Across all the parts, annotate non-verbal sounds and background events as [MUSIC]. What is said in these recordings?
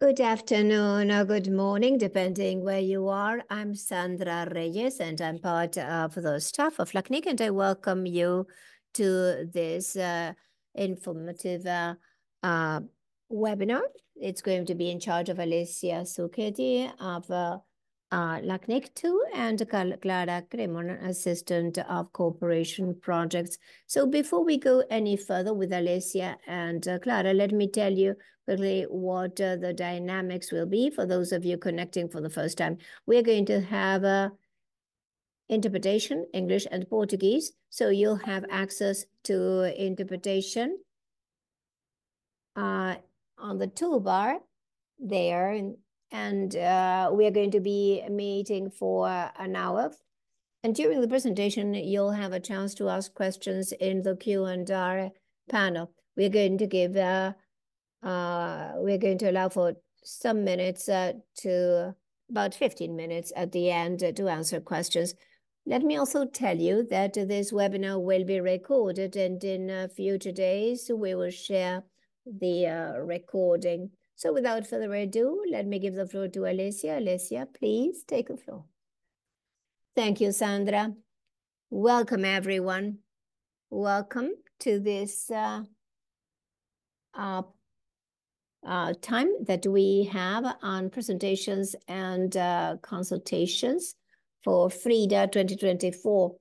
Good afternoon or good morning, depending where you are. I'm Sandra Reyes, and I'm part of the staff of LACNIC, and I welcome you to this uh, informative uh, uh, webinar. It's going to be in charge of Alessia Zucchetti of uh, uh, LACNIC 2 and Clara Cremon, Assistant of Cooperation Projects. So before we go any further with Alessia and uh, Clara, let me tell you quickly what uh, the dynamics will be for those of you connecting for the first time. We're going to have a interpretation, English and Portuguese. So you'll have access to interpretation uh, on the toolbar there in and uh, we are going to be meeting for an hour. And during the presentation, you'll have a chance to ask questions in the Q&A panel. We're going to give, uh, uh, we're going to allow for some minutes uh, to about 15 minutes at the end to answer questions. Let me also tell you that this webinar will be recorded and in a future days, we will share the uh, recording so without further ado, let me give the floor to Alessia. Alessia, please take the floor. Thank you, Sandra. Welcome, everyone. Welcome to this uh, uh, uh, time that we have on presentations and uh, consultations for FRIDA 2024.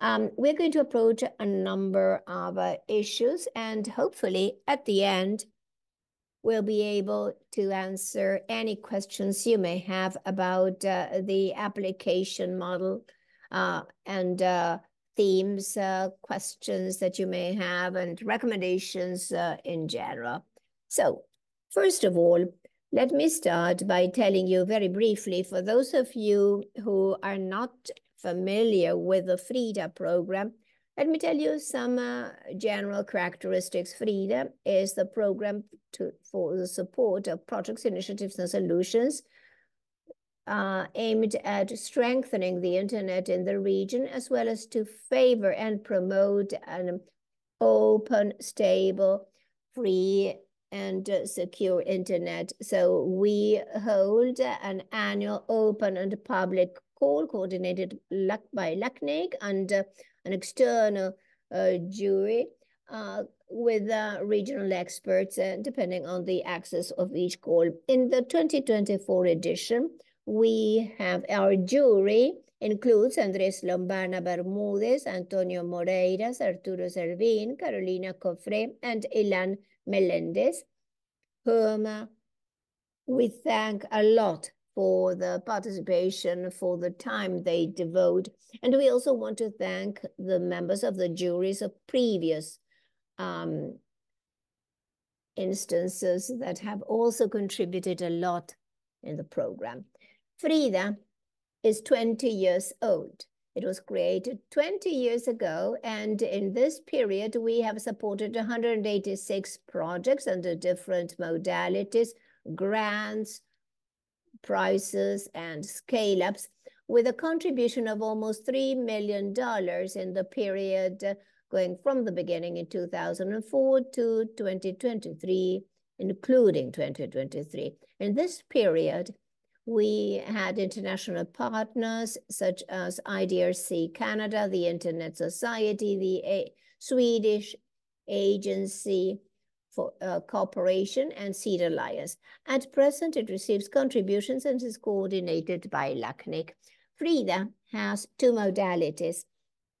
Um, we're going to approach a number of uh, issues and hopefully at the end, will be able to answer any questions you may have about uh, the application model uh, and uh, themes, questions that you may have, and recommendations in general. So, first of all, let me start by telling you very briefly, for those of you who are not familiar with the FRIDA program, let me tell you some uh, general characteristics. FRIDA is the program to, for the support of projects, initiatives, and solutions uh, aimed at strengthening the internet in the region, as well as to favor and promote an open, stable, free, and secure internet. So we hold an annual open and public call coordinated by LACNIC and an external uh, jury uh, with uh, regional experts, depending on the access of each call. In the 2024 edition, we have our jury includes Andrés Lombana Bermúdez, Antonio Moreiras, Arturo Servín, Carolina Cofre, and Ilan Melendez, whom we thank a lot for the participation, for the time they devote. And we also want to thank the members of the juries of previous um, instances that have also contributed a lot in the program. FRIDA is 20 years old. It was created 20 years ago, and in this period, we have supported 186 projects under different modalities, grants, prices, and scale-ups, with a contribution of almost $3 million in the period going from the beginning in 2004 to 2023, including 2023. In this period, we had international partners such as IDRC Canada, the Internet Society, the A Swedish Agency for uh, Cooperation, and Seed Alliance. At present, it receives contributions and is coordinated by LACNIC. FRIDA has two modalities,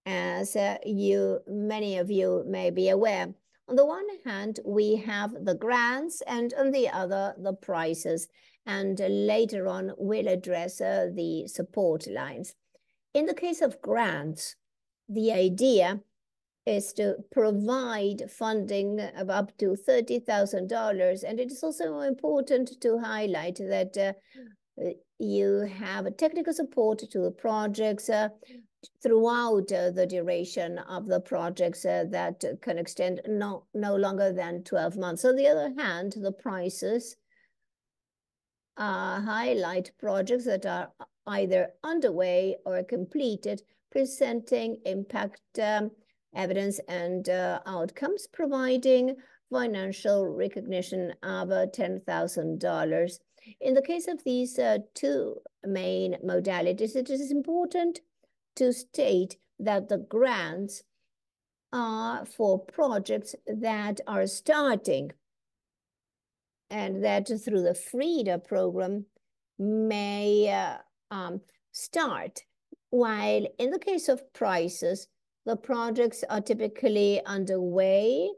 as uh, you many of you may be aware. On the one hand, we have the grants, and on the other, the prizes. And uh, later on, we'll address uh, the support lines. In the case of grants, the idea is to provide funding of up to $30,000. And it is also important to highlight that uh, you have technical support to the projects uh, throughout uh, the duration of the projects uh, that can extend no, no longer than 12 months. On the other hand, the prices uh, highlight projects that are either underway or completed, presenting impact um, evidence and uh, outcomes, providing financial recognition of uh, $10,000. In the case of these uh, two main modalities, it is important to state that the grants are for projects that are starting and that through the FRIDA program may uh, um, start. While in the case of prices, the projects are typically underway,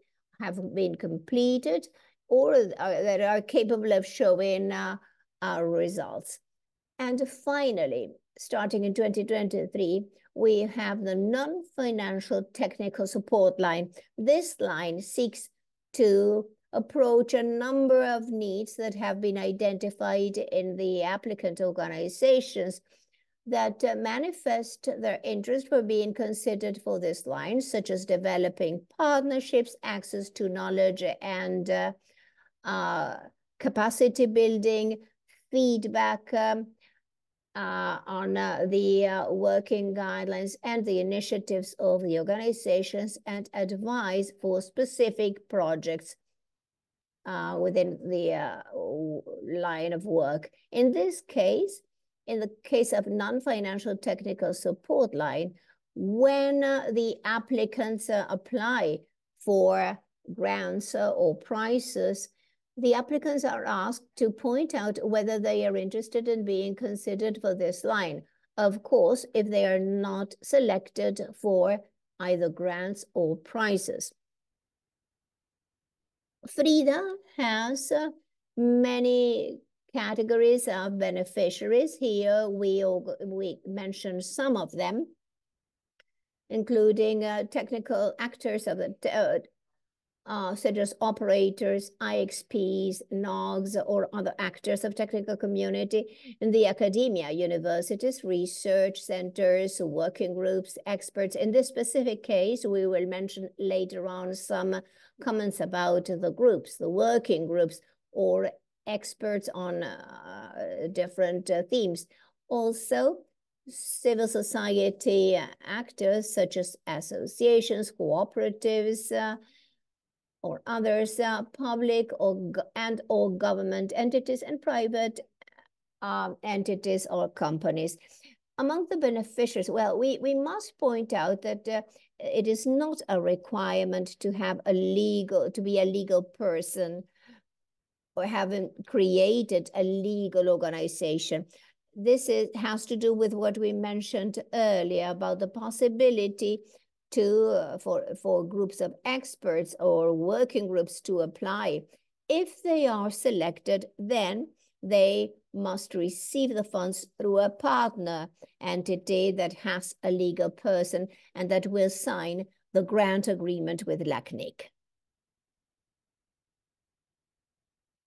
have been completed, or that are capable of showing uh, our results. And finally, starting in 2023, we have the non-financial technical support line. This line seeks to approach a number of needs that have been identified in the applicant organizations that uh, manifest their interest for being considered for this line, such as developing partnerships, access to knowledge and uh, uh, capacity building, feedback um, uh, on uh, the uh, working guidelines and the initiatives of the organizations and advice for specific projects within the line of work. In this case, in the case of non-financial technical support line, when uh, the applicants apply for grants or prizes, the applicants are asked to point out whether they are interested in being considered for this line. Of course, if they are not selected for either grants or prizes. FRIDA has uh, many categories of beneficiaries. Here we, we mention some of them, including uh, technical actors of the uh, uh, such as operators, IXPs, NOGs, or other actors of technical community in the academia, universities, research centers, working groups, experts. In this specific case, we will mention later on some comments about the groups, the working groups, or experts on uh, different uh, themes. Also, civil society actors such as associations, cooperatives, uh, or others, uh, public or and or government entities and private um, entities or companies. Among the beneficiaries, well, we, we must point out that uh, it is not a requirement to have a legal, to be a legal person or having created a legal organization. This is, has to do with what we mentioned earlier about the possibility to uh, for for groups of experts or working groups to apply. If they are selected, then they must receive the funds through a partner entity that has a legal person and that will sign the grant agreement with LACNIC.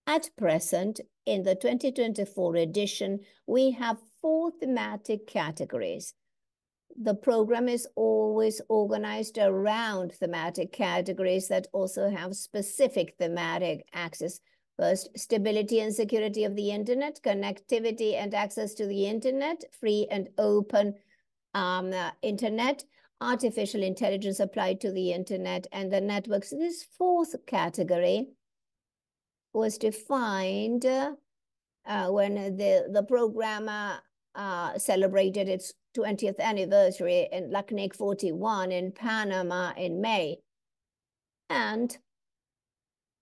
At present, in the 2024 edition, we have four thematic categories the program is always organized around thematic categories that also have specific thematic axes. First, stability and security of the internet, connectivity and access to the internet, free and open um, uh, internet, artificial intelligence applied to the internet and the networks. This fourth category was defined uh, when the, the program uh, celebrated its 20th anniversary in LACNIC 41 in Panama in May. And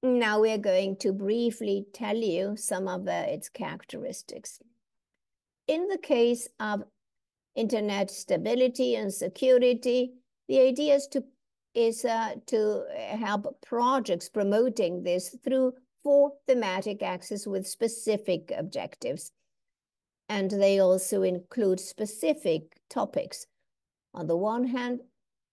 now we're going to briefly tell you some of uh, its characteristics. In the case of internet stability and security, the idea is to is uh, to help projects promoting this through four thematic axes with specific objectives and they also include specific topics. On the one hand,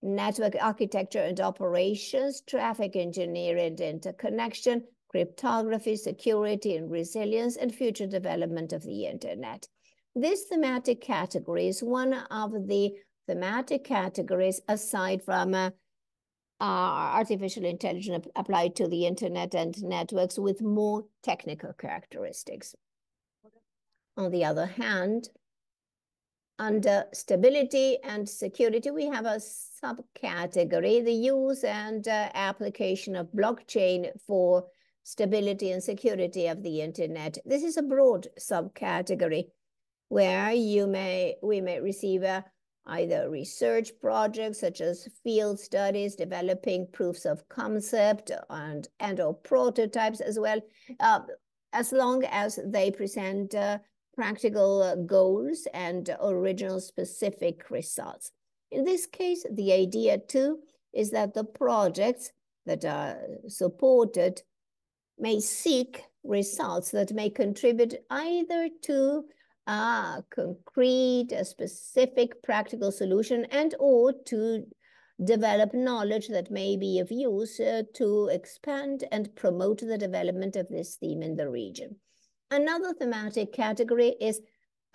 network architecture and operations, traffic engineering and interconnection, cryptography, security and resilience, and future development of the internet. This thematic category is one of the thematic categories aside from uh, artificial intelligence applied to the internet and networks with more technical characteristics. On the other hand, Under stability and security, we have a subcategory, the use and uh, application of blockchain for stability and security of the internet. This is a broad subcategory where you may we may receive a either research projects such as field studies, developing proofs of concept and, and or prototypes as well, uh, as long as they present uh, practical uh, goals and original specific results. In this case, the idea too is that the projects that are supported may seek results that may contribute either to a concrete, a specific practical solution and or to develop knowledge that may be of use uh, to expand and promote the development of this theme in the region. Another thematic category is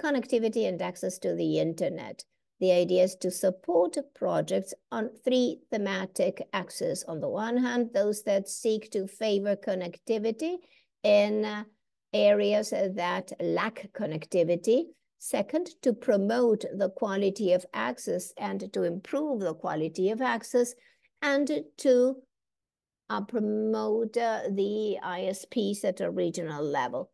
connectivity and access to the internet. The idea is to support projects on three thematic axes. On the one hand, those that seek to favor connectivity in uh, areas that lack connectivity. Second, to promote the quality of access and to improve the quality of access and to uh, promote uh, the ISPs at a regional level.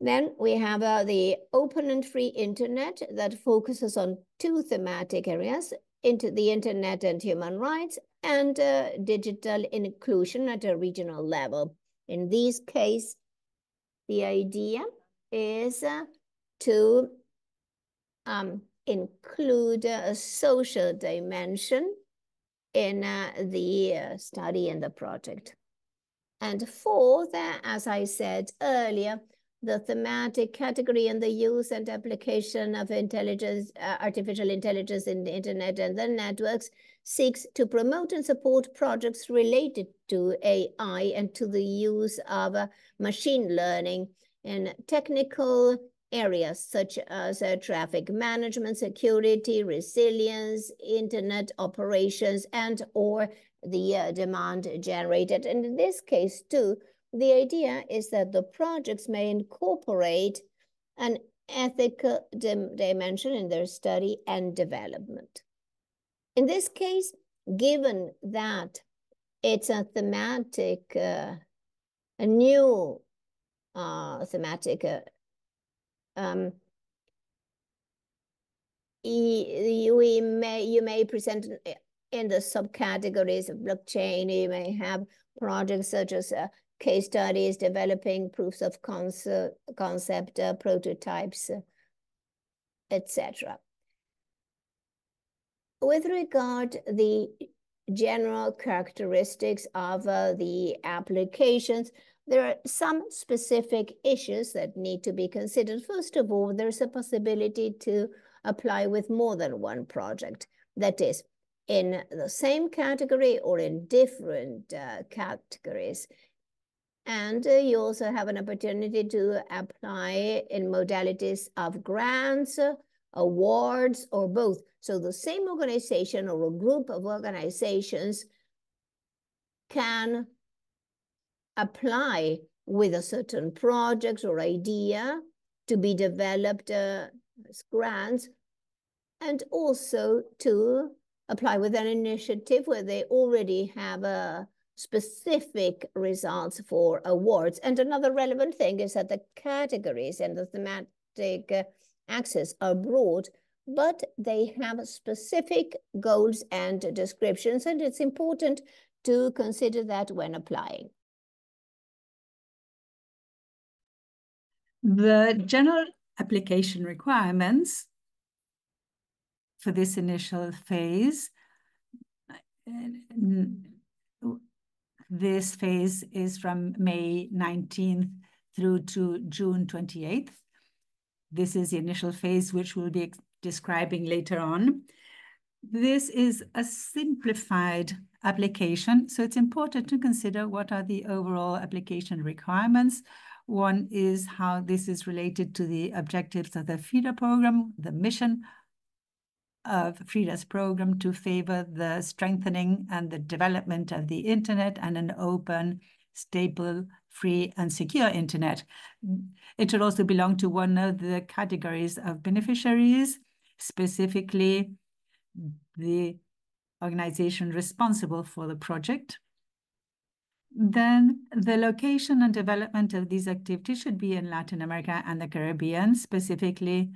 Then we have uh, the open and free internet that focuses on two thematic areas, into the internet and human rights and uh, digital inclusion at a regional level. In these cases, the idea is uh, to um, include a social dimension in uh, the uh, study and the project. And fourth, uh, as I said earlier, the thematic category and the use and application of intelligence, uh, artificial intelligence in the internet and the networks seeks to promote and support projects related to AI and to the use of uh, machine learning in technical areas such as uh, traffic management, security, resilience, internet operations, and or the uh, demand generated. And in this case too, the idea is that the projects may incorporate an ethical dim dimension in their study and development. In this case, given that it's a thematic, uh, a new uh, thematic, uh, um, we may, you may present in the subcategories of blockchain, you may have projects such as uh, case studies, developing proofs of concept, concept uh, prototypes, etc. With regard the general characteristics of uh, the applications, there are some specific issues that need to be considered. First of all, there's a possibility to apply with more than one project. That is, in the same category or in different uh, categories. And uh, you also have an opportunity to apply in modalities of grants, awards, or both. So the same organization or a group of organizations can apply with a certain project or idea to be developed uh, as grants, and also to apply with an initiative where they already have a specific results for awards. And another relevant thing is that the categories and the thematic uh, axes are broad, but they have specific goals and descriptions, and it's important to consider that when applying. The general application requirements for this initial phase this phase is from May 19th through to June 28th. This is the initial phase, which we'll be describing later on. This is a simplified application, so it's important to consider what are the overall application requirements. One is how this is related to the objectives of the FRIDA program, the mission of FRIDA's program to favor the strengthening and the development of the internet and an open stable, free, and secure internet. It should also belong to one of the categories of beneficiaries, specifically the organization responsible for the project. Then the location and development of these activities should be in Latin America and the Caribbean, specifically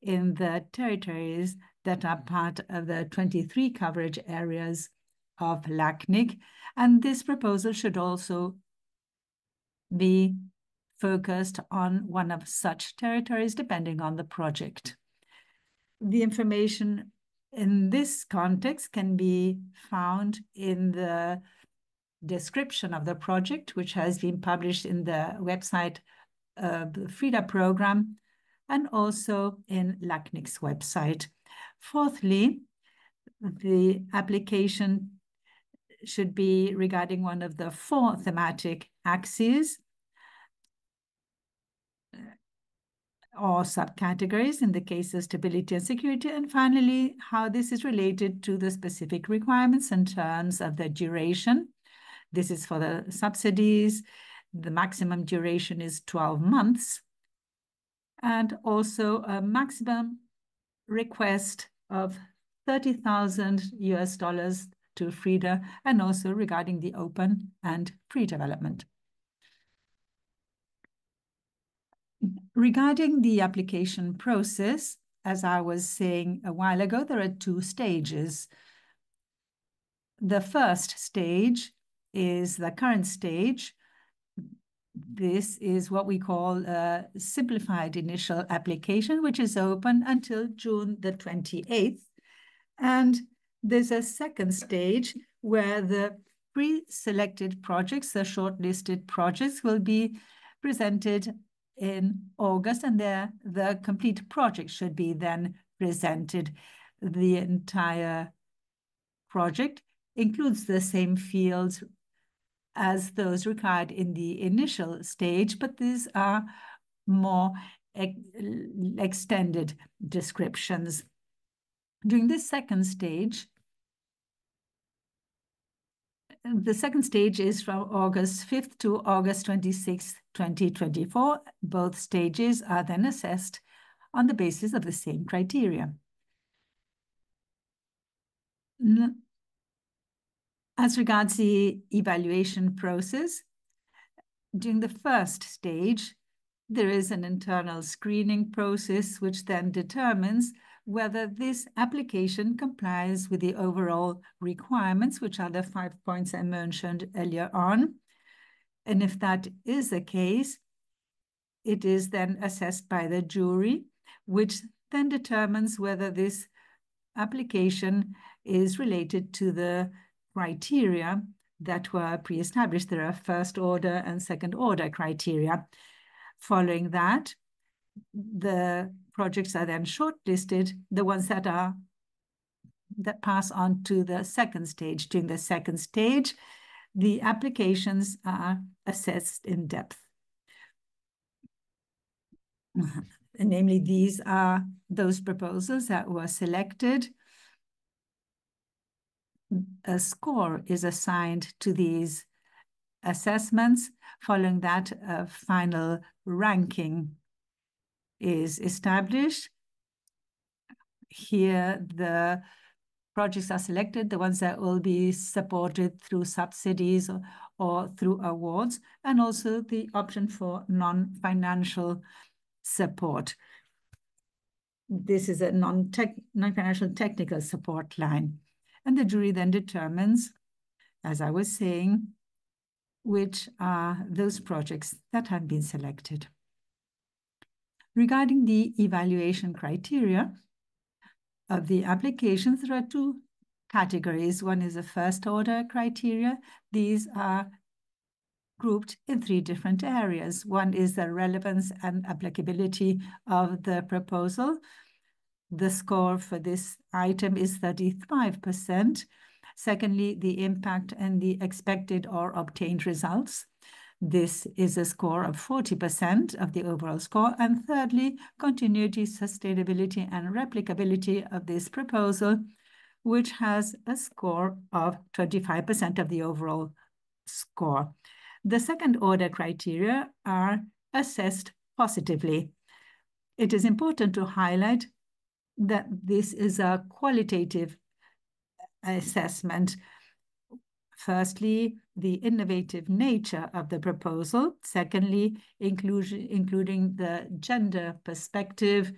in the territories that are part of the 23 coverage areas of LACNIC. And this proposal should also be focused on one of such territories, depending on the project. The information in this context can be found in the description of the project, which has been published in the website of the FRIDA program, and also in LACNIC's website. Fourthly, the application should be regarding one of the four thematic axes uh, or subcategories in the case of stability and security, and finally, how this is related to the specific requirements in terms of the duration. This is for the subsidies. The maximum duration is 12 months, and also a maximum request of 30,000 US dollars to FRIDA, and also regarding the open and free development. Regarding the application process, as I was saying a while ago, there are two stages. The first stage is the current stage. This is what we call a simplified initial application, which is open until June the 28th. And there's a second stage where the pre-selected projects, the shortlisted projects, will be presented in August, and there the complete project should be then presented. The entire project includes the same fields as those required in the initial stage, but these are more extended descriptions. During this second stage, the second stage is from August 5th to August 26th, 2024. Both stages are then assessed on the basis of the same criteria. As regards the evaluation process, during the first stage, there is an internal screening process, which then determines whether this application complies with the overall requirements, which are the five points I mentioned earlier on. And if that is the case, it is then assessed by the jury, which then determines whether this application is related to the criteria that were pre-established. There are first order and second order criteria. Following that, the projects are then shortlisted, the ones that are that pass on to the second stage. During the second stage, the applications are assessed in depth. Mm-hmm. Namely, these are those proposals that were selected. A score is assigned to these assessments. Following that, a final ranking is established. Here, the projects are selected, the ones that will be supported through subsidies or, or through awards, and also the option for non-financial support. This is a non-financial technical support line. And the jury then determines, as I was saying, which are those projects that have been selected. Regarding the evaluation criteria of the applications, there are two categories. One is a first order criteria. These are grouped in three different areas. One is the relevance and applicability of the proposal. The score for this item is 35%. Secondly, the impact and the expected or obtained results. This is a score of 40% of the overall score. And thirdly, continuity, sustainability, and replicability of this proposal, which has a score of 25% of the overall score. The second order criteria are assessed positively. It is important to highlight that this is a qualitative assessment. Firstly, the innovative nature of the proposal. Secondly, inclusion, including the gender perspective.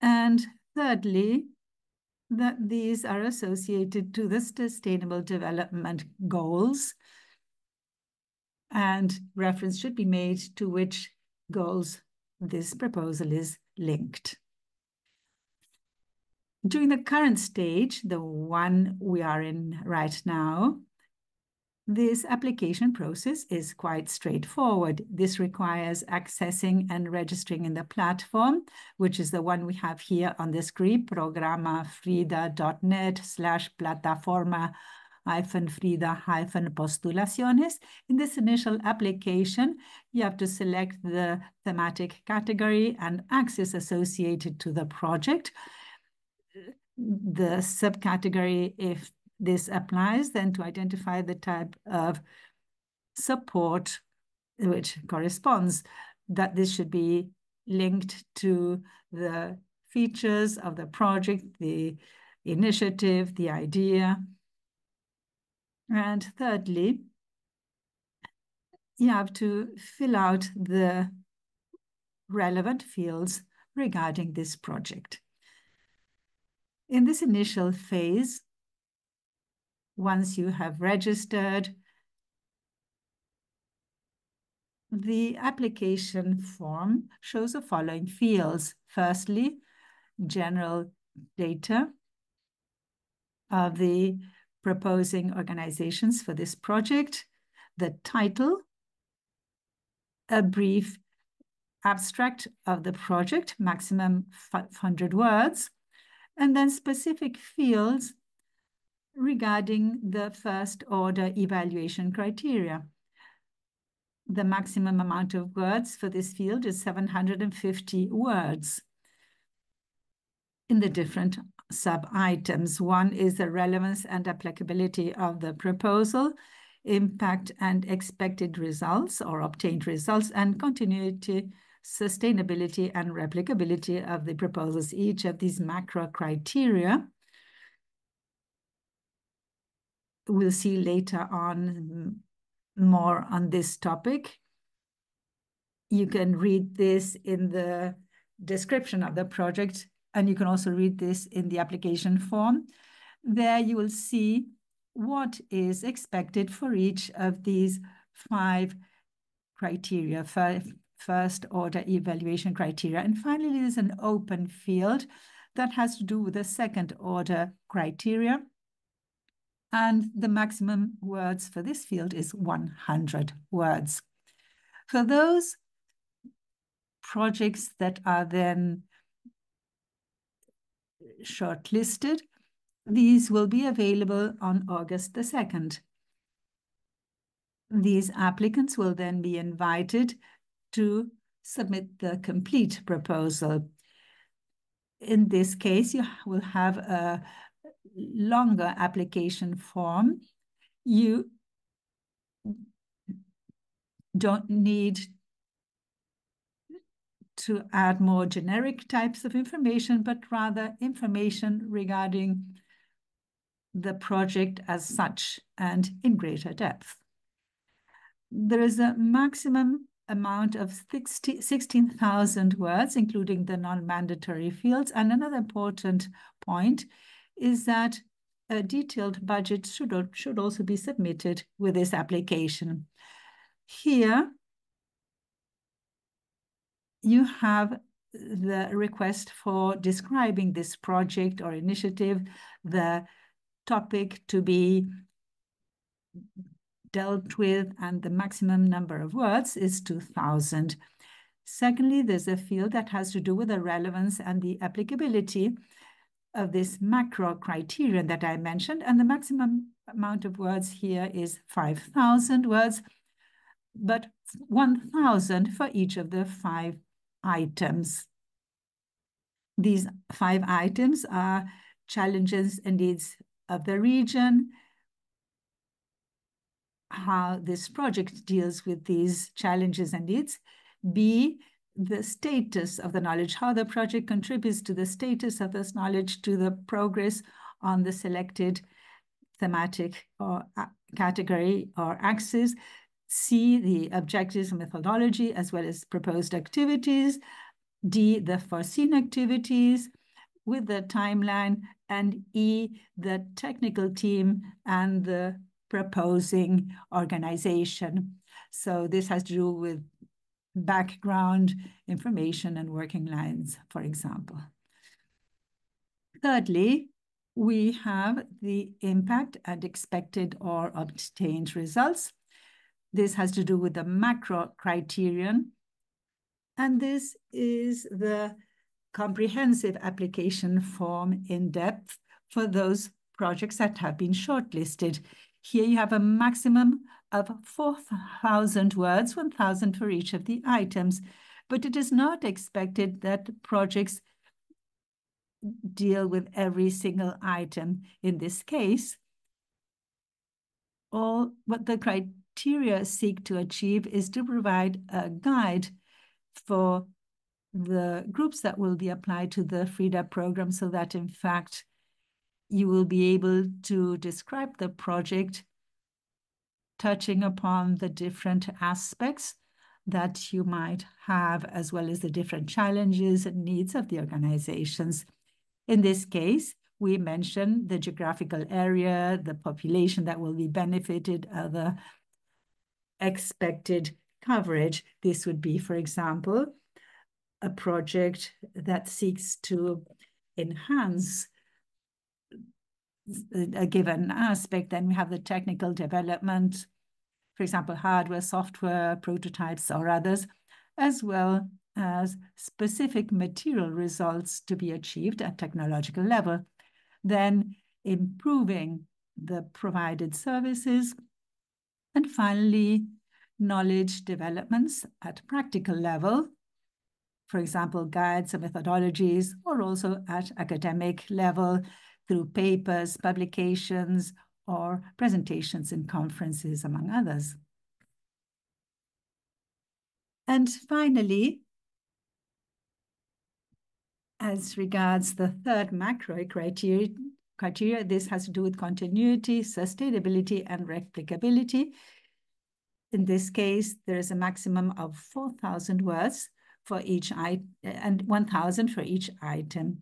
And thirdly, that these are associated to the Sustainable Development Goals, and reference should be made to which goals this proposal is linked. During the current stage, the one we are in right now, this application process is quite straightforward. This requires accessing and registering in the platform, which is the one we have here on the screen, programafrida.net slash plataforma hyphen Frida hyphen postulaciones. In this initial application, you have to select the thematic category and axis associated to the project. The subcategory, if this applies, then to identify the type of support which corresponds, that this should be linked to the features of the project, the initiative, the idea. And thirdly, you have to fill out the relevant fields regarding this project. In this initial phase, once you have registered, the application form shows the following fields. Firstly, general data of the proposing organizations for this project, the title, a brief abstract of the project, maximum 500 words, and then specific fields regarding the first order evaluation criteria. The maximum amount of words for this field is 750 words in the different sub-items. One is the relevance and applicability of the proposal, impact and expected results or obtained results, and continuity, sustainability, and replicability of the proposals. Each of these macro criteria, we'll see later on more on this topic. You can read this in the description of the project and you can also read this in the application form. There you will see what is expected for each of these five criteria, first order evaluation criteria. And finally, there's an open field that has to do with the second order criteria. And the maximum words for this field is 100 words. For those projects that are then shortlisted. These will be available on August the 2nd. These applicants will then be invited to submit the complete proposal. In this case, you will have a longer application form. You don't need to add more generic types of information, but rather information regarding the project as such and in greater depth. There is a maximum amount of 16,000 words, including the non-mandatory fields. And another important point is that a detailed budget should, should also be submitted with this application. Here, you have the request for describing this project or initiative, the topic to be dealt with, and the maximum number of words is 2,000. Secondly, there's a field that has to do with the relevance and the applicability of this macro criterion that I mentioned, and the maximum amount of words here is 5,000 words, but 1,000 for each of the five items. These five items are challenges and needs of the region, how this project deals with these challenges and needs. B, the status of the knowledge, how the project contributes to the status of this knowledge, to the progress on the selected thematic or category or axis. C, the objectives and methodology, as well as proposed activities. D, the foreseen activities with the timeline. And E, the technical team and the proposing organization. So this has to do with background information and working lines, for example. Thirdly, we have the impact and expected or obtained results. This has to do with the macro criterion, and this is the comprehensive application form in depth for those projects that have been shortlisted. Here you have a maximum of 4,000 words, 1,000 for each of the items, but it is not expected that projects deal with every single item. In this case, all what the seek to achieve is to provide a guide for the groups that will be applied to the FRIDA program so that, in fact, you will be able to describe the project touching upon the different aspects that you might have, as well as the different challenges and needs of the organizations. In this case, we mentioned the geographical area, the population that will be benefited, the expected coverage. This would be, for example, a project that seeks to enhance a given aspect. Then we have the technical development, for example, hardware, software, prototypes, or others, as well as specific material results to be achieved at technological level. Then improving the provided services. And finally, knowledge developments at practical level, for example, guides and methodologies, or also at academic level through papers, publications, or presentations in conferences, among others. And finally, as regards the third macro criteria, criteria, this has to do with continuity, sustainability, and replicability. In this case, there is a maximum of 4,000 words for each item and 1,000 for each item.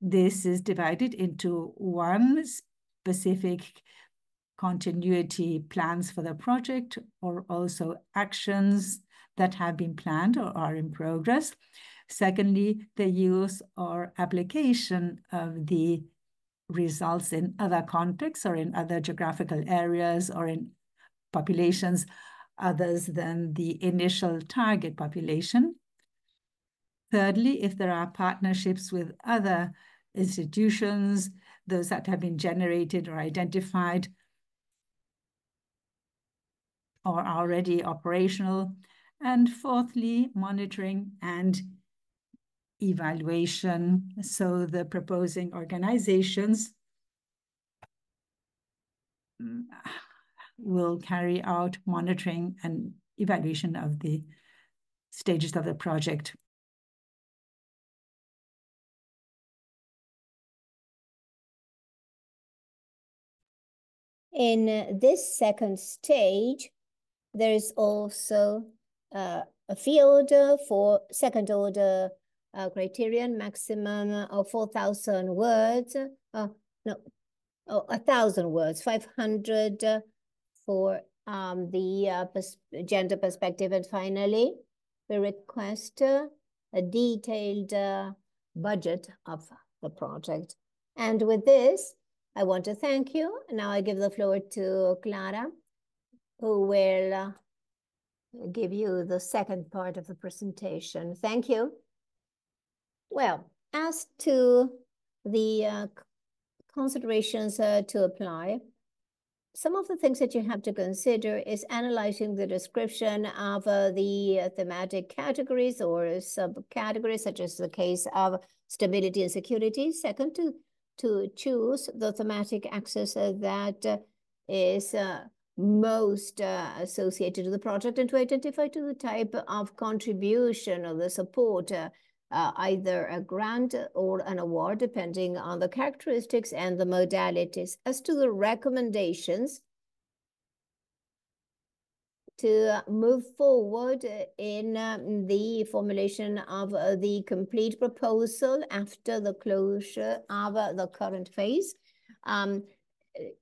This is divided into one specific continuity plans for the project or also actions that have been planned or are in progress. Secondly, the use or application of the results in other contexts or in other geographical areas or in populations others than the initial target population. Thirdly, if there are partnerships with other institutions, those that have been generated or identified or already operational. And fourthly, monitoring and evaluation. So the proposing organizations will carry out monitoring and evaluation of the stages of the project. In this second stage, there is also uh, a field for second order uh, criterion, maximum of 4,000 words. Uh, no, oh, 1,000 words, 500 for um, the uh, pers gender perspective. And finally, we request uh, a detailed uh, budget of the project. And with this, I want to thank you. Now I give the floor to Clara, who will uh, give you the second part of the presentation. Thank you. Well, as to the uh, considerations uh, to apply, some of the things that you have to consider is analyzing the description of uh, the thematic categories or subcategories, such as the case of stability and security. Second, to to choose the thematic axis that is most uh, associated to the project and to identify to the type of contribution or the support, uh, uh, either a grant or an award, depending on the characteristics and the modalities. As to the recommendations, to move forward in um, the formulation of uh, the complete proposal after the closure of uh, the current phase. Um,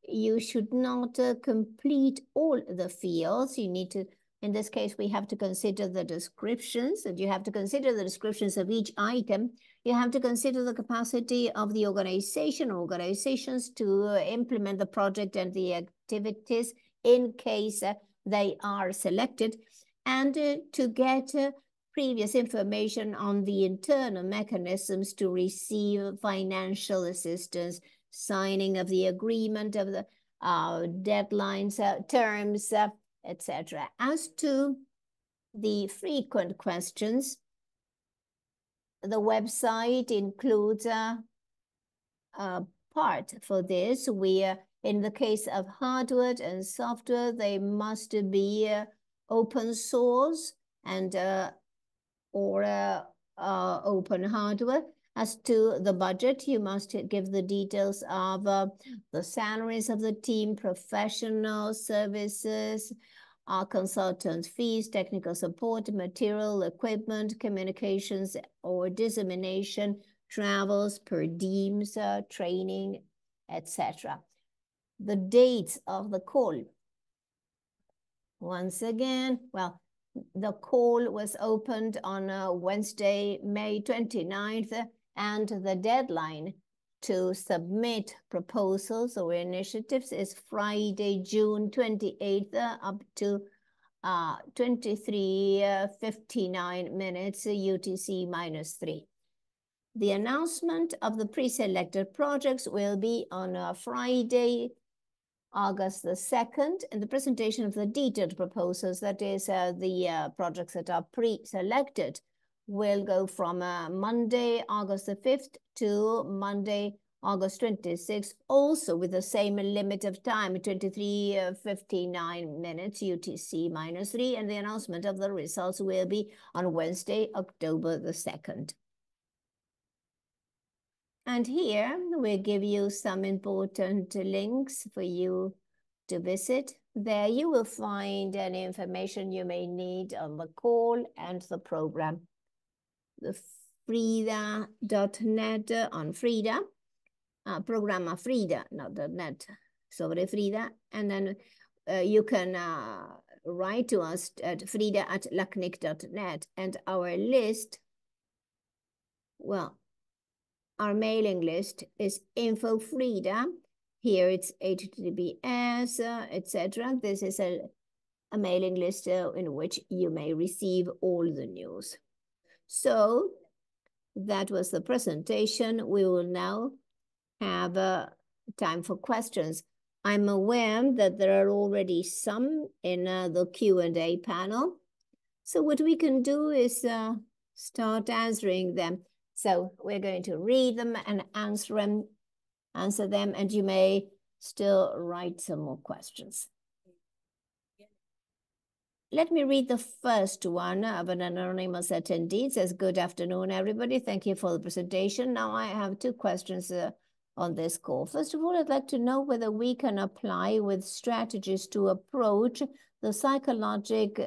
you should not uh, complete all the fields. You need to, in this case, we have to consider the descriptions and you have to consider the descriptions of each item. You have to consider the capacity of the organization, organizations to implement the project and the activities in case uh, they are selected and uh, to get uh, previous information on the internal mechanisms to receive financial assistance signing of the agreement of the uh, deadlines, uh, terms, uh, etc. As to the frequent questions, the website includes a, a part for this. Uh, in the case of hardware and software, they must be uh, open source and uh, or open hardware. As to the budget, you must give the details of uh, the salaries of the team, professional services, uh, consultant fees, technical support, material, equipment, communications or dissemination, travels, per diems, uh, training, etc. The dates of the call. Once again, well, the call was opened on uh, Wednesday, May 29th and the deadline to submit proposals or initiatives is Friday, June 28th uh, up to uh, 23.59 uh, minutes UTC minus 3. The announcement of the pre-selected projects will be on uh, Friday, August the 2nd, and the presentation of the detailed proposals, that is uh, the uh, projects that are pre-selected, will go from uh, Monday, August the 5th to Monday, August 26th, also with the same limit of time, 23.59 minutes UTC minus 3, and the announcement of the results will be on Wednesday, October the 2nd. And here we give you some important links for you to visit. There you will find any information you may need on the call and the program Frida.net on Frida, uh, programma Frida, not net, sobre Frida. And then uh, you can uh, write to us at frida at lacnic.net. And our list, well, our mailing list is info Frida. Here it's HTTPS, uh, etc. This is a, a mailing list uh, in which you may receive all the news. So that was the presentation. We will now have uh, time for questions. I'm aware that there are already some in uh, the Q&A panel. So what we can do is uh, start answering them. So we're going to read them and answer them, answer them, and you may still write some more questions. Let me read the first one of an anonymous attendee. It says, good afternoon, everybody. Thank you for the presentation. Now I have two questions uh, on this call. First of all, I'd like to know whether we can apply with strategies to approach the psychological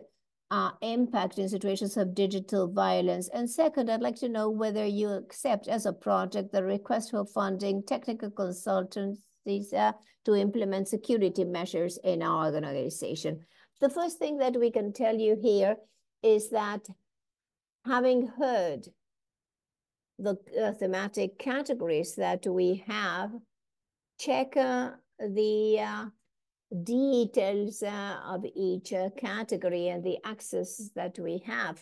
uh, impact in situations of digital violence. And second, I'd like to know whether you accept as a project the request for funding technical consultancies uh, to implement security measures in our organization. The first thing that we can tell you here is that having heard the uh, thematic categories that we have, check uh, the uh, details uh, of each uh, category and the access that we have.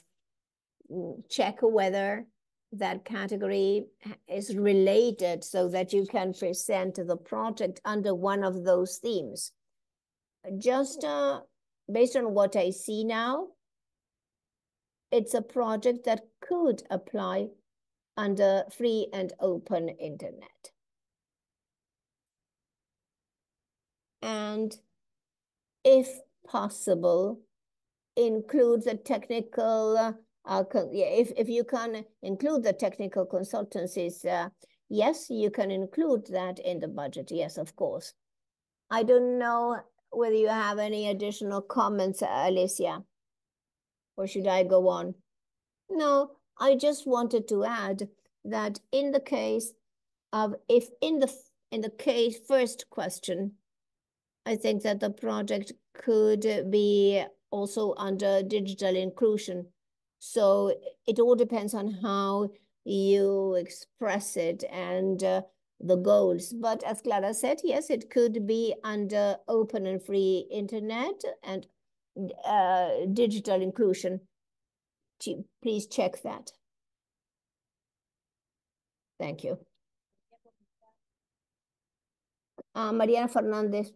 Mm, check whether that category is related so that you can present the project under one of those themes. Just uh, based on what I see now, it's a project that could apply under free and open internet. and if possible, include the technical, uh, if, if you can include the technical consultancies, uh, yes, you can include that in the budget. Yes, of course. I don't know whether you have any additional comments, Alessia, or should I go on? No, I just wanted to add that in the case of, if in the, in the case first question, I think that the project could be also under digital inclusion. So it all depends on how you express it and uh, the goals. But as Clara said, yes, it could be under open and free internet and uh, digital inclusion. Please check that. Thank you. Uh, Maria Fernandez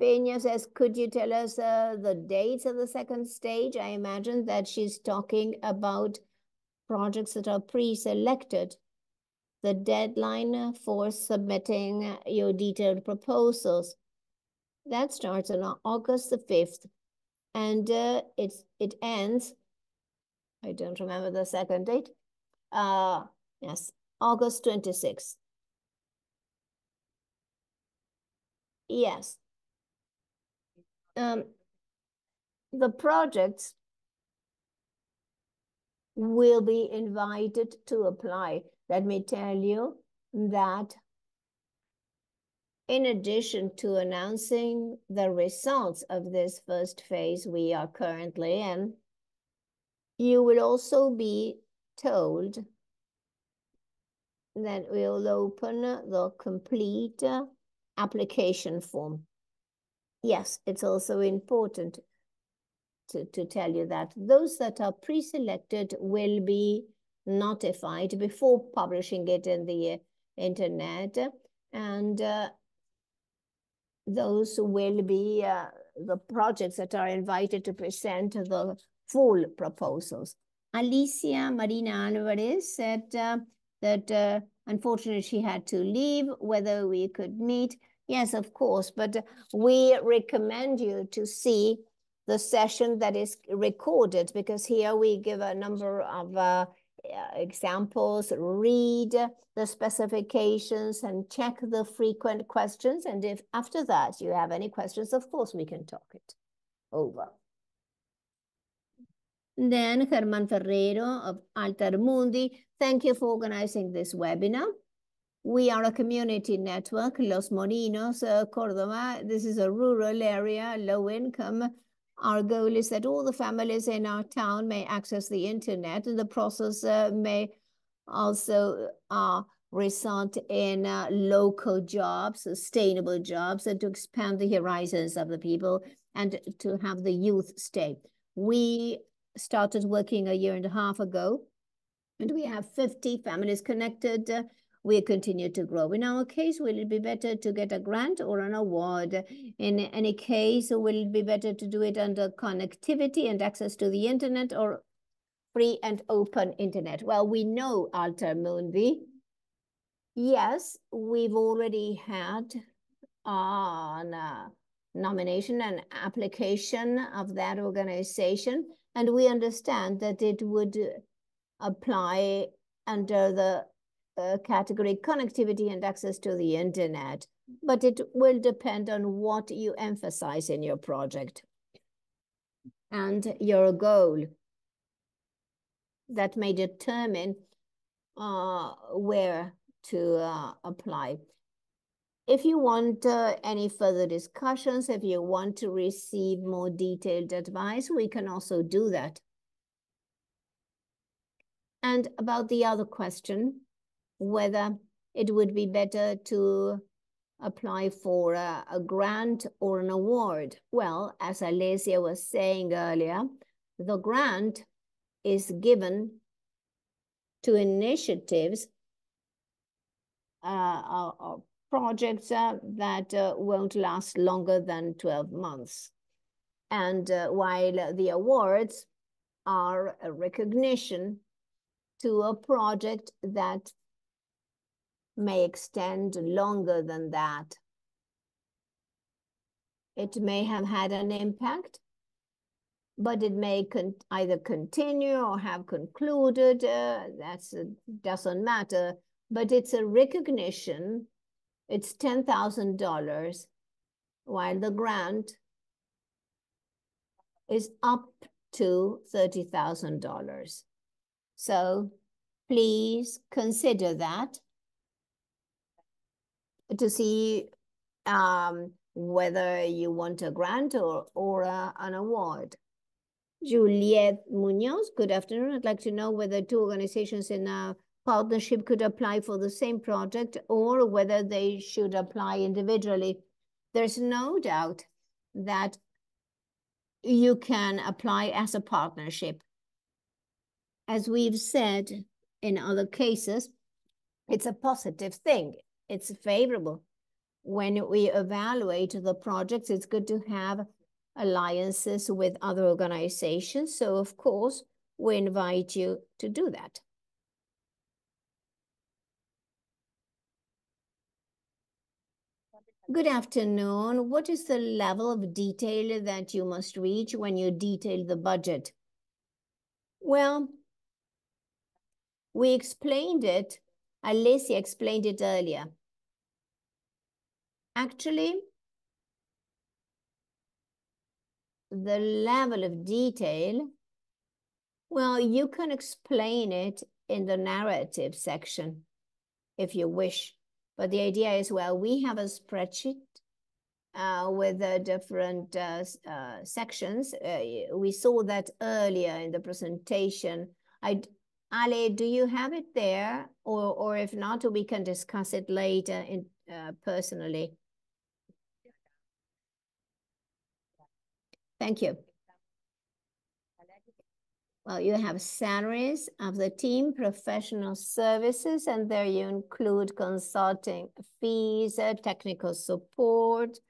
Peña says, could you tell us uh, the dates of the second stage? I imagine that she's talking about projects that are pre-selected. The deadline for submitting your detailed proposals. That starts on August the 5th. And uh, it ends, I don't remember the second date. Uh, yes, August 26th. Yes, um, the projects will be invited to apply. Let me tell you that in addition to announcing the results of this first phase we are currently in, you will also be told that we'll open the complete uh, application form. Yes, it's also important to, to tell you that those that are pre-selected will be notified before publishing it in the internet. And uh, those will be uh, the projects that are invited to present the full proposals. Alicia Marina Alvarez said uh, that uh, unfortunately she had to leave, whether we could meet. Yes, of course, but we recommend you to see the session that is recorded because here we give a number of uh, examples, read the specifications and check the frequent questions. And if after that you have any questions, of course, we can talk it over. Then Herman Ferrero of Alter Mundi, thank you for organizing this webinar. We are a community network, Los Molinos, uh, Córdoba. This is a rural area, low income. Our goal is that all the families in our town may access the internet and the process uh, may also uh, result in uh, local jobs, sustainable jobs, and to expand the horizons of the people and to have the youth stay. We started working a year and a half ago, and we have 50 families connected we continue to grow. In our case, will it be better to get a grant or an award? In any case, will it be better to do it under connectivity and access to the internet or free and open internet? Well, we know Altermundi. Yes, we've already had an uh, nomination and application of that organization, and we understand that it would apply under the category connectivity and access to the internet, but it will depend on what you emphasize in your project and your goal that may determine uh, where to uh, apply. If you want uh, any further discussions, if you want to receive more detailed advice, we can also do that. And about the other question, whether it would be better to apply for a, a, grant or an award. Well, as Alessia was saying earlier, the grant is given to initiatives uh, or, projects uh, that uh, won't last longer than 12 months. And uh, while the awards are a recognition to a project that may extend longer than that. it may have had an impact, but it may con either continue or have concluded. Uh, that uh, doesn't matter, but it's a recognition. It's $10,000, while the grant is up to $30,000. So please consider that to see um, whether you want a grant or, or uh, an award. Juliet Munoz, good afternoon. I'd like to know whether two organizations in a partnership could apply for the same project or whether they should apply individually. There's no doubt that you can apply as a partnership. As we've said in other cases, it's a positive thing. It's favorable. When we evaluate the projects, it's good to have alliances with other organizations. So of course, we invite you to do that. Good afternoon. What is the level of detail that you must reach when you detail the budget? Well, we explained it, Alessia explained it earlier. Actually, the level of detail, well, you can explain it in the narrative section if you wish. But the idea is, well, we have a spreadsheet uh, with the different uh, uh, sections. Uh, we saw that earlier in the presentation. I, Ali, do you have it there? Or, or if not, we can discuss it later in, uh, personally. Thank you. Well, you have salaries of the team, professional services, and there you include consulting fees, uh, technical support,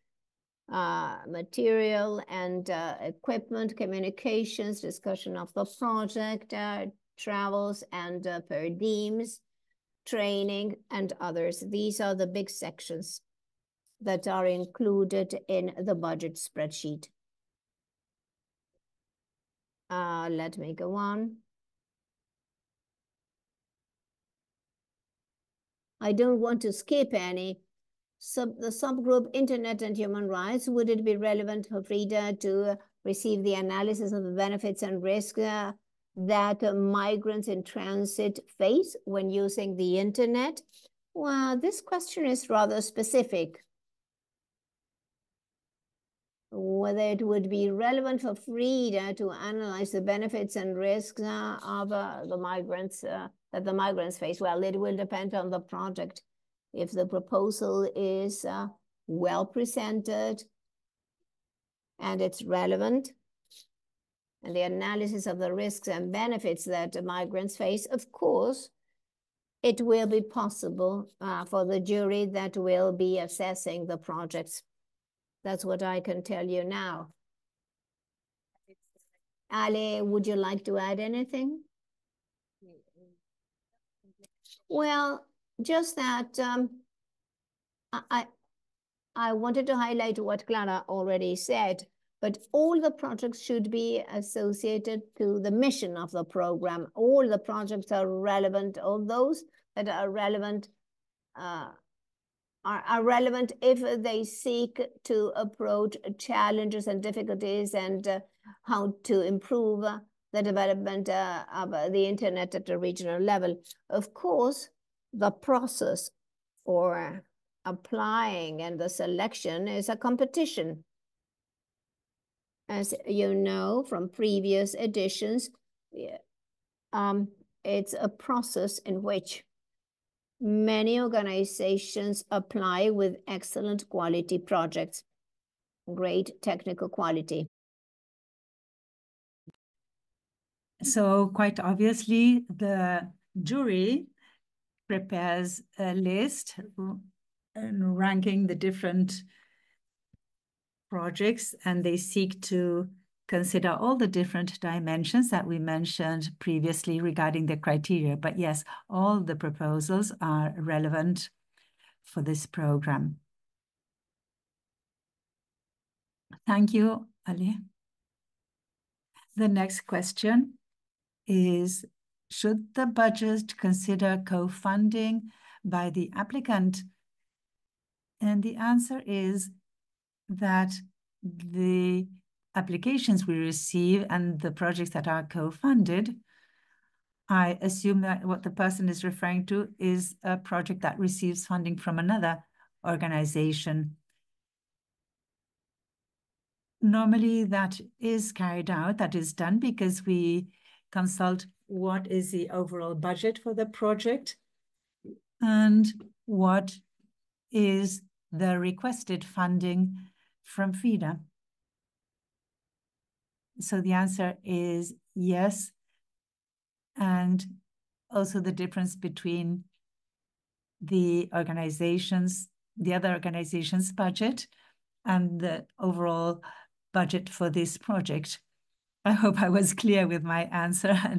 uh, material and uh, equipment, communications, discussion of the project, uh, travels and uh, per diems, training, and others. These are the big sections that are included in the budget spreadsheet. Uh, let me go on. I don't want to skip any. Sub, the subgroup Internet and Human Rights, would it be relevant for Frida to receive the analysis of the benefits and risks uh, that migrants in transit face when using the Internet? Well, this question is rather specific whether it would be relevant for Frida to analyze the benefits and risks uh, of uh, the migrants uh, that the migrants face. Well, it will depend on the project. If the proposal is uh, well presented and it's relevant, and the analysis of the risks and benefits that migrants face, of course, it will be possible uh, for the jury that will be assessing the project's that's what I can tell you now. Ali, would you like to add anything? Well, just that um, I, I wanted to highlight what Clara already said, but all the projects should be associated to the mission of the program. All the projects are relevant, all those that are relevant uh, are, are relevant if they seek to approach challenges and difficulties and uh, how to improve the development uh, of uh, the internet at a regional level. Of course, the process for applying and the selection is a competition. As you know from previous editions, um, it's a process in which Many organizations apply with excellent quality projects, great technical quality. So quite obviously, the jury prepares a list and ranking the different projects and they seek to consider all the different dimensions that we mentioned previously regarding the criteria. But yes, all the proposals are relevant for this program. Thank you, Ali. The next question is, should the budget consider co-funding by the applicant? And the answer is that the applications we receive and the projects that are co-funded, I assume that what the person is referring to is a project that receives funding from another organization. Normally, that is carried out, that is done because we consult what is the overall budget for the project and what is the requested funding from FRIDA. So the answer is yes, and also the difference between the organizations, the other organizations' budget and the overall budget for this project. I hope I was clear with my answer. [LAUGHS]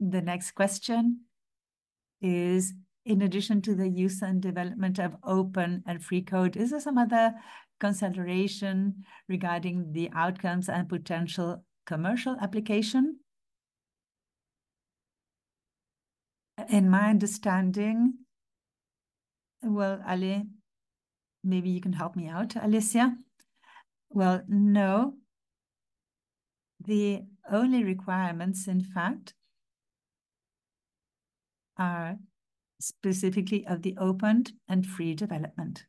And the next question is, in addition to the use and development of open and free code, is there some other consideration regarding the outcomes and potential commercial application? In my understanding, well, Ali, maybe you can help me out, Alessia. Well, no. The only requirements, in fact, are specifically of the open and free development.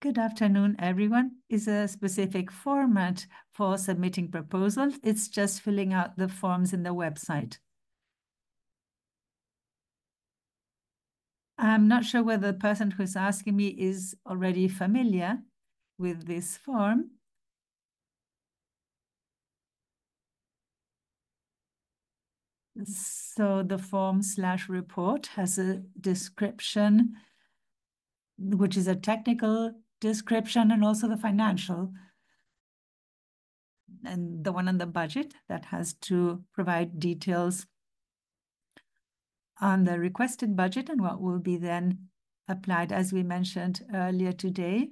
Good afternoon, everyone. Is a specific format for submitting proposals. It's just filling out the forms in the website. I'm not sure whether the person who's asking me is already familiar with this form. So the form slash report has a description, which is a technical description and also the financial. And the one on the budget that has to provide details on the requested budget and what will be then applied. As we mentioned earlier today,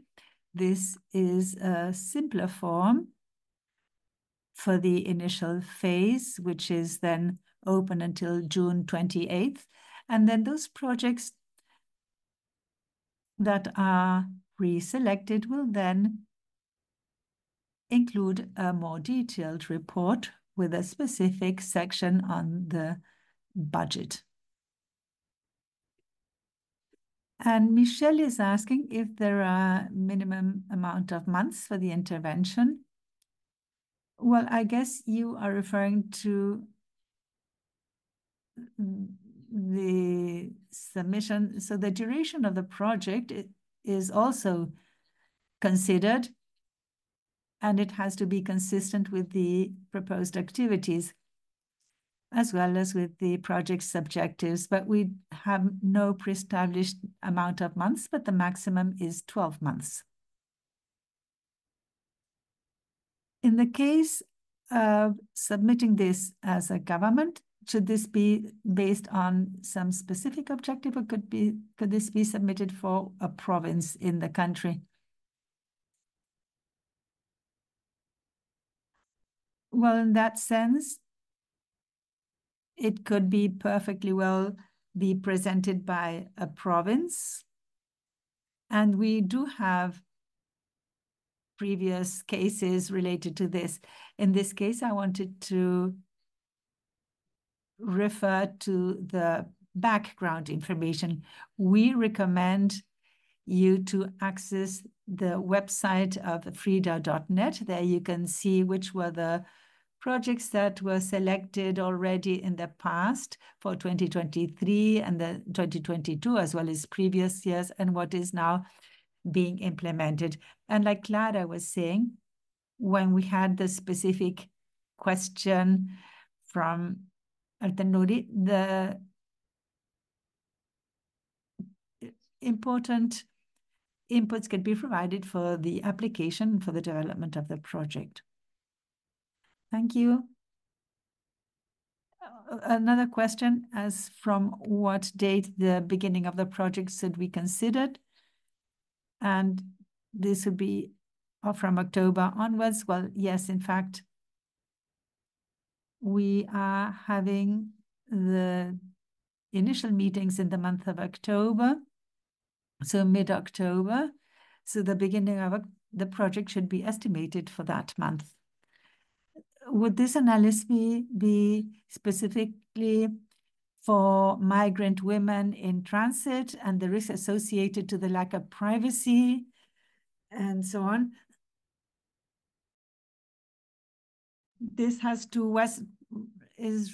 this is a simpler form for the initial phase, which is then open until June 28th. And then those projects that are pre-selected will then include a more detailed report with a specific section on the budget. And Michelle is asking if there are minimum amount of months for the intervention. Well, I guess you are referring to the submission. So the duration of the project is also considered, and it has to be consistent with the proposed activities as well as with the project's objectives. But we have no pre-established amount of months, but the maximum is 12 months. In the case of submitting this as a government, should this be based on some specific objective or could be could this be submitted for a province in the country? Well, in that sense, it could be perfectly well be presented by a province. And we do have previous cases related to this. In this case, I wanted to refer to the background information. We recommend you to access the website of frida.net. There you can see which were the projects that were selected already in the past for 2023 and the 2022, as well as previous years, and what is now being implemented. And like Clara was saying, when we had the specific question from Altermundi, the important inputs can be provided for the application for the development of the project. Thank you. Another question as from what date the beginning of the project should be considered? And this would be from October onwards. Well, yes, in fact, we are having the initial meetings in the month of October, so mid-October. So the beginning of the project should be estimated for that month. Would this analysis be specifically for migrant women in transit and the risk associated to the lack of privacy and so on? This has to West is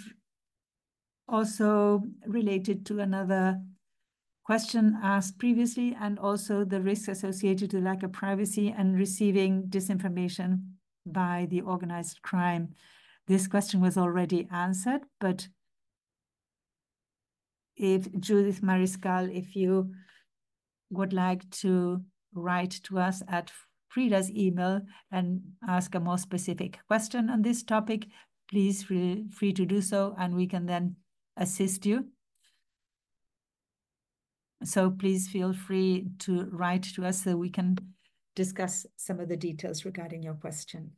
also related to another question asked previously, and also the risk associated to lack of privacy and receiving disinformation by the organized crime. This question was already answered, but if Judith Mariscal, if you would like to write to us at Frida's email and ask a more specific question on this topic, please feel free to do so, and we can then assist you. So please feel free to write to us so we can discuss some of the details regarding your question.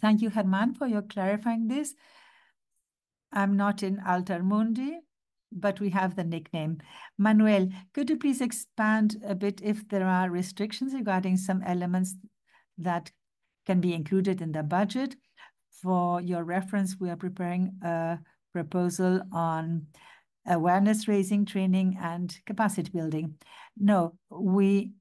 Thank you, Herman, for your clarifying this. I'm not in Altermundi, but we have the nickname. Manuel, could you please expand a bit if there are restrictions regarding some elements that can be included in the budget? For your reference, we are preparing a proposal on awareness raising, training, and capacity building. No, we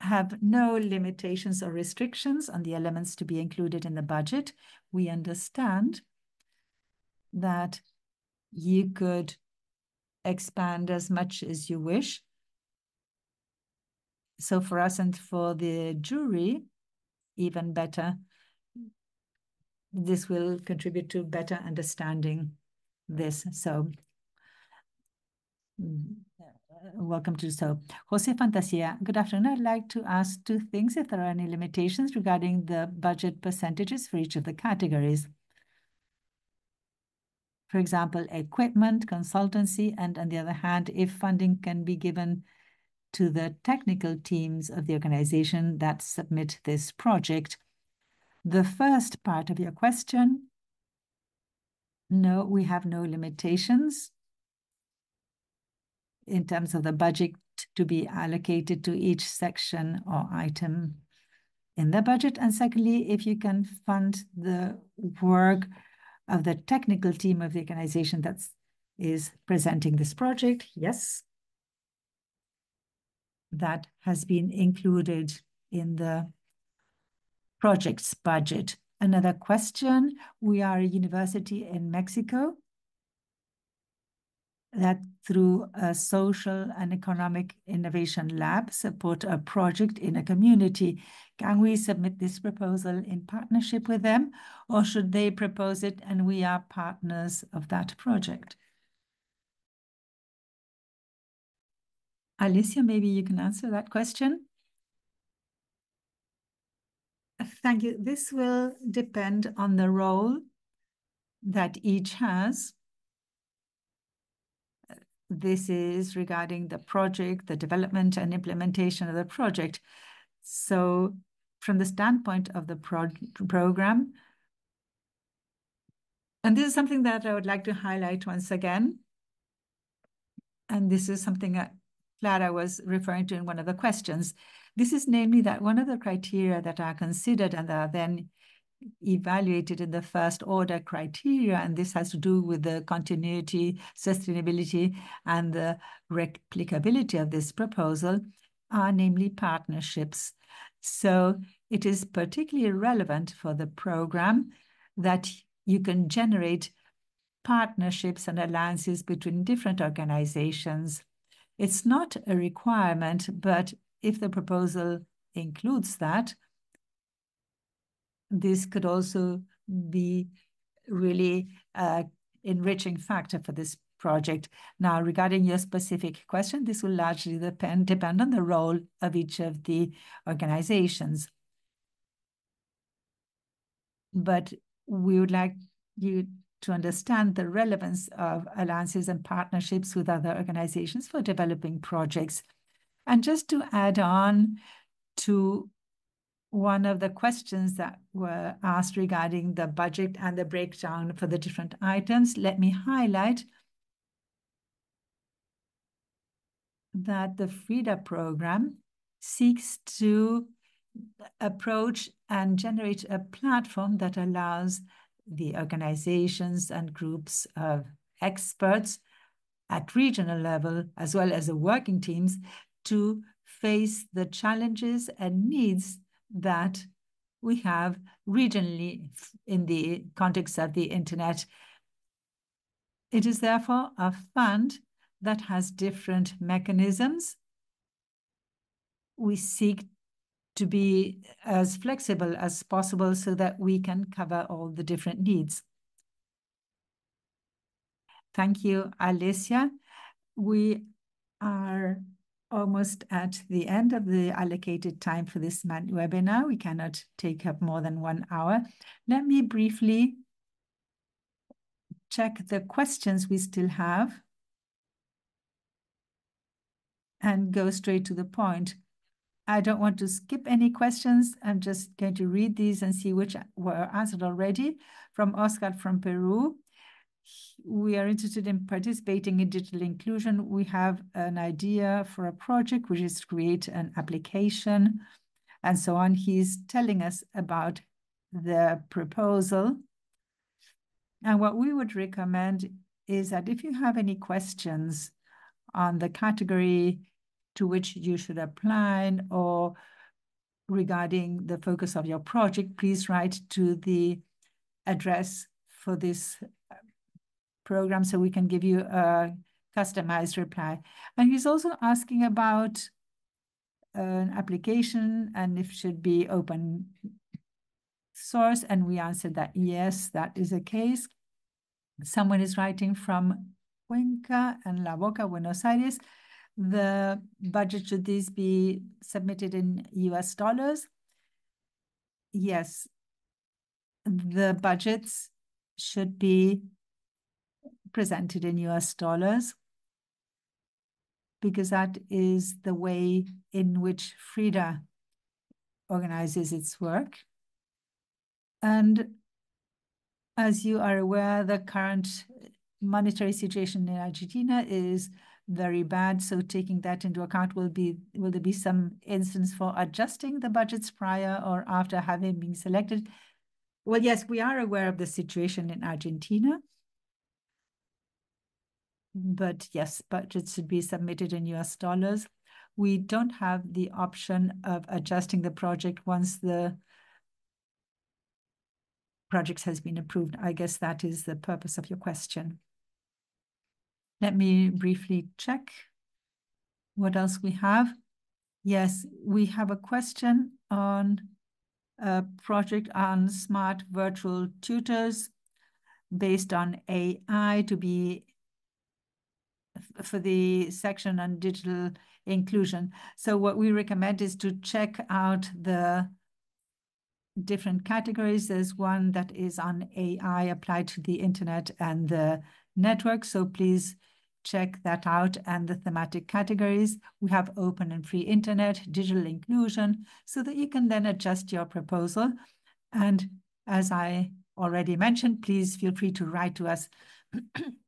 have no limitations or restrictions on the elements to be included in the budget. We understand that you could expand as much as you wish. So for us and for the jury, even better, this will contribute to better understanding this. So mm, welcome to so. Jose Fantasia, good afternoon. I'd like to ask two things, if there are any limitations regarding the budget percentages for each of the categories. For example, equipment, consultancy, and on the other hand, if funding can be given to the technical teams of the organization that submit this project. The first part of your question, no, we have no limitations in terms of the budget to be allocated to each section or item in the budget. And secondly, if you can fund the work of the technical team of the organization that is presenting this project? Yes. That has been included in the project's budget. Another question, we are a university in Mexico that through a social and economic innovation lab support a project in a community. Can we submit this proposal in partnership with them or should they propose it and we are partners of that project? Alessia, maybe you can answer that question. Thank you. This will depend on the role that each has this is regarding the project, the development and implementation of the project. So from the standpoint of the pro program, and this is something that I would like to highlight once again, and this is something that Clara was referring to in one of the questions. This is namely that one of the criteria that are considered and are then evaluated in the first order criteria, and this has to do with the continuity, sustainability, and the replicability of this proposal, are namely partnerships. So it is particularly relevant for the program that you can generate partnerships and alliances between different organizations. It's not a requirement, but if the proposal includes that, this could also be really an enriching factor for this project. Now, regarding your specific question, this will largely depend, depend on the role of each of the organizations. But we would like you to understand the relevance of alliances and partnerships with other organizations for developing projects. And just to add on to one of the questions that were asked regarding the budget and the breakdown for the different items, let me highlight that the FRIDA program seeks to approach and generate a platform that allows the organizations and groups of experts at regional level, as well as the working teams, to face the challenges and needs that we have regionally in the context of the internet. It is therefore a fund that has different mechanisms. We seek to be as flexible as possible so that we can cover all the different needs. Thank you, Alessia. We are almost at the end of the allocated time for this webinar. We cannot take up more than one hour. Let me briefly check the questions we still have and go straight to the point. I don't want to skip any questions. I'm just going to read these and see which were answered already. From Oscar from Peru, we are interested in participating in digital inclusion. We have an idea for a project, which is create an application and so on. He's telling us about the proposal. And what we would recommend is that if you have any questions on the category to which you should apply or regarding the focus of your project, please write to the address for this program so we can give you a customized reply. And he's also asking about an application and if it should be open source. And we answered that yes, that is the case. Someone is writing from Cuenca and La Boca, Buenos Aires the budget, should these be submitted in US dollars? Yes. The budgets should be presented in US dollars because that is the way in which FRIDA organizes its work. And as you are aware, the current monetary situation in Argentina is very bad. So taking that into account, will be will there be some instance for adjusting the budgets prior or after having been selected? Well, yes, we are aware of the situation in Argentina. But yes, budgets should be submitted in US dollars. We don't have the option of adjusting the project once the project has been approved. I guess that is the purpose of your question. Let me briefly check what else we have. Yes, we have a question on a project on smart virtual tutors based on AI to be for the section on digital inclusion. So what we recommend is to check out the different categories. There's one that is on AI applied to the internet and the network. So please check that out and the thematic categories. We have open and free internet, digital inclusion, so that you can then adjust your proposal. And as I already mentioned, please feel free to write to us. [CLEARS THROAT]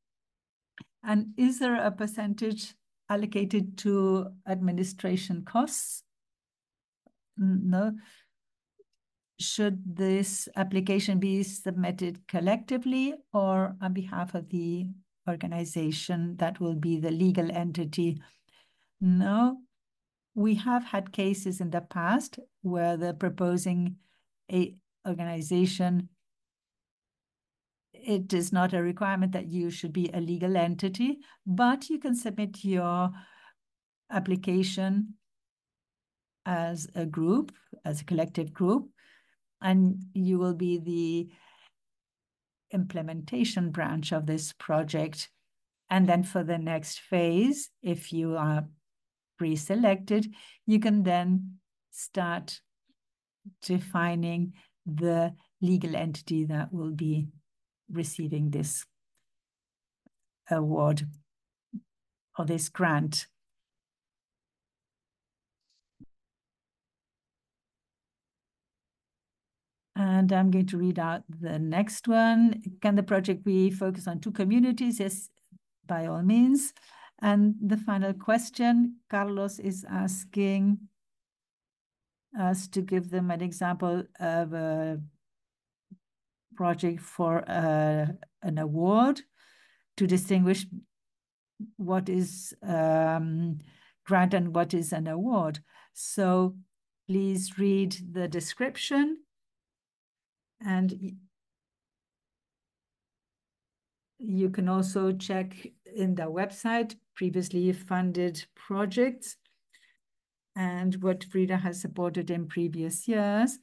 and is there a percentage allocated to administration costs? No. Should this application be submitted collectively or on behalf of the organization that will be the legal entity. No, we have had cases in the past where the proposing a organization, it is not a requirement that you should be a legal entity, but you can submit your application as a group, as a collective group, and you will be the implementation branch of this project. And then for the next phase, if you are pre-selected, you can then start defining the legal entity that will be receiving this award or this grant. And I'm going to read out the next one. Can the project be focused on two communities? Yes, by all means. And the final question, Carlos is asking us to give them an example of a project for uh, an award to distinguish what is um, grant and what is an award. So please read the description and you can also check in the website previously funded projects and what FRIDA has supported in previous years.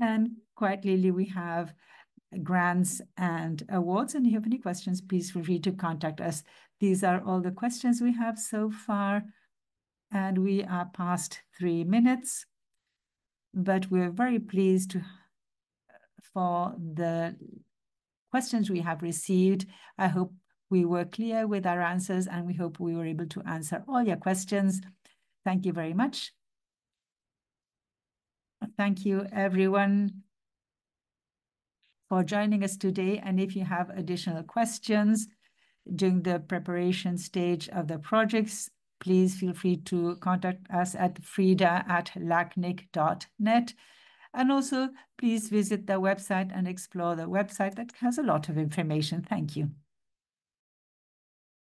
And quite clearly, we have grants and awards. And if you have any questions, please feel free to contact us. These are all the questions we have so far. And we are past three minutes. But we're very pleased for the questions we have received. I hope we were clear with our answers and we hope we were able to answer all your questions. Thank you very much. Thank you, everyone, for joining us today. And if you have additional questions during the preparation stage of the projects, please feel free to contact us at frida at lacnic.net. And also, please visit the website and explore the website that has a lot of information. Thank you.